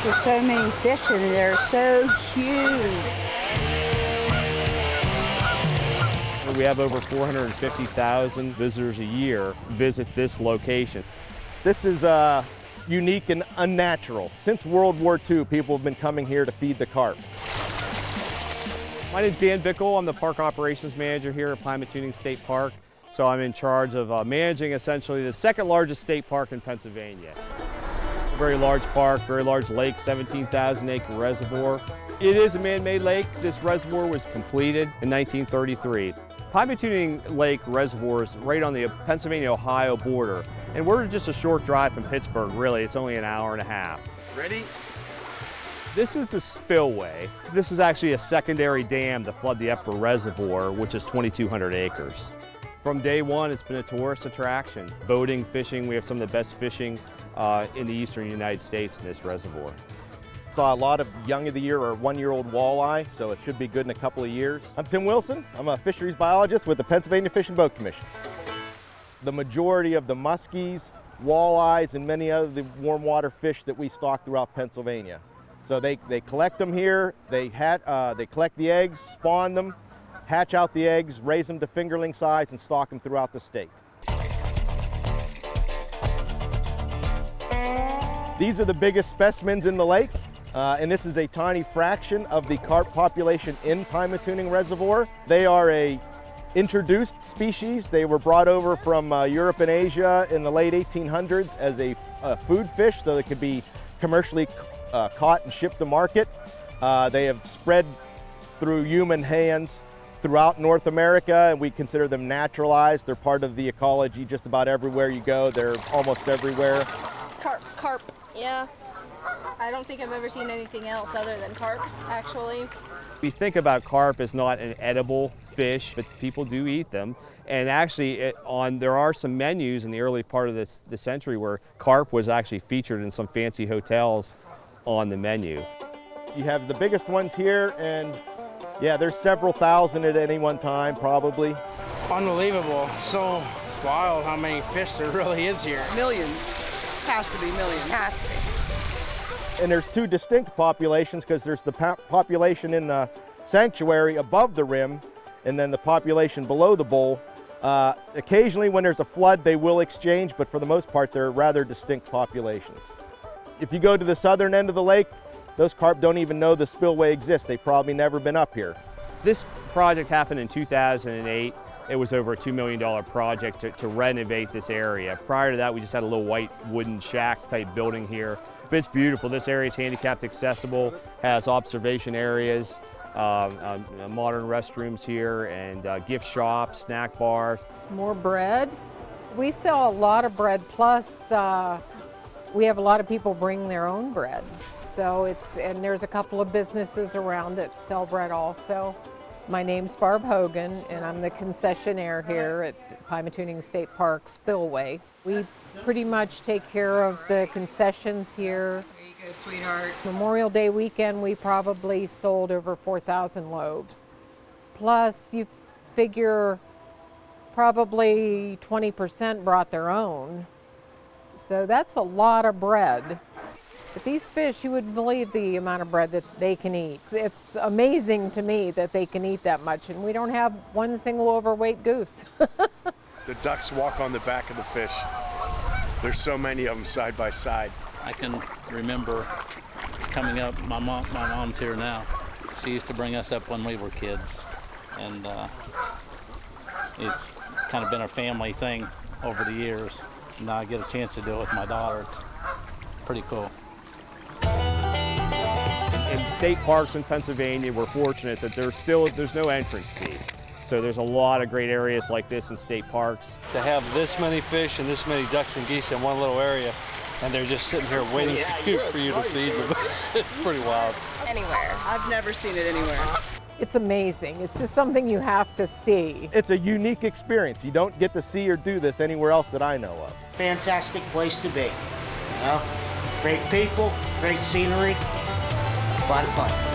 There's so many fish and they're so huge. We have over 450,000 visitors a year visit this location. This is uh, unique and unnatural. Since World War II, people have been coming here to feed the carp. My name is Dan Bickle. I'm the Park Operations Manager here at Pymatuning State Park. So I'm in charge of uh, managing essentially the second largest state park in Pennsylvania. Very large park, very large lake, 17,000 acre reservoir. It is a man-made lake. This reservoir was completed in 1933. Pymatuning Lake Reservoir is right on the Pennsylvania-Ohio border, and we're just a short drive from Pittsburgh, really. It's only an hour and a half. Ready? This is the spillway. This is actually a secondary dam to flood the upper reservoir, which is 2,200 acres. From day one, it's been a tourist attraction. Boating, fishing, we have some of the best fishing uh, in the eastern United States in this reservoir. Saw a lot of young of the year or one year old walleye, so it should be good in a couple of years. I'm Tim Wilson. I'm a fisheries biologist with the Pennsylvania Fish and Boat Commission. The majority of the muskies, walleyes, and many other warm water fish that we stock throughout Pennsylvania. So they, they collect them here, they, hat, uh, they collect the eggs, spawn them, hatch out the eggs, raise them to fingerling size, and stock them throughout the state. These are the biggest specimens in the lake. Uh, and this is a tiny fraction of the carp population in Pymatuning Reservoir. They are a introduced species. They were brought over from uh, Europe and Asia in the late 1800s as a, a food fish, so they could be commercially uh, caught and shipped to market. Uh, they have spread through human hands throughout North America, and we consider them naturalized. They're part of the ecology just about everywhere you go. They're almost everywhere. Carp, carp, yeah. I don't think I've ever seen anything else other than carp, actually. We think about carp as not an edible fish, but people do eat them. And actually, it, on there are some menus in the early part of this the century where carp was actually featured in some fancy hotels on the menu. You have the biggest ones here, and yeah, there's several thousand at any one time, probably. Unbelievable. So wild how many fish there really is here. Millions. Has to be millions. Has to be and there's two distinct populations because there's the population in the sanctuary above the rim and then the population below the bowl. Uh, occasionally when there's a flood they will exchange but for the most part they're rather distinct populations. If you go to the southern end of the lake those carp don't even know the spillway exists. They've probably never been up here. This project happened in 2008. It was over a $2 million project to, to renovate this area. Prior to that, we just had a little white wooden shack type building here. But it's beautiful. This area is handicapped accessible, has observation areas, um, um, modern restrooms here, and uh, gift shops, snack bars. More bread. We sell a lot of bread, plus uh, we have a lot of people bring their own bread. So it's, and there's a couple of businesses around that sell bread also. My name's Barb Hogan, and I'm the concessionaire here at Pymatuning State Park Spillway. We pretty much take care of the concessions here. There you go, sweetheart. Memorial Day weekend, we probably sold over 4,000 loaves. Plus, you figure probably 20% brought their own. So that's a lot of bread. But these fish, you wouldn't believe the amount of bread that they can eat. It's amazing to me that they can eat that much, and we don't have one single overweight goose. the ducks walk on the back of the fish. There's so many of them side by side. I can remember coming up, my mom, my mom's here now. She used to bring us up when we were kids, and uh, it's kind of been a family thing over the years. Now I get a chance to do it with my daughter. It's pretty cool in state parks in Pennsylvania, we're fortunate that there's still there's no entrance fee. So there's a lot of great areas like this in state parks. To have this many fish and this many ducks and geese in one little area, and they're just sitting here waiting yeah, for, you, for you to feed them. it's pretty wild. Anywhere. I've never seen it anywhere. It's amazing. It's just something you have to see. It's a unique experience. You don't get to see or do this anywhere else that I know of. Fantastic place to be. You know? Great people, great scenery, a lot of fun.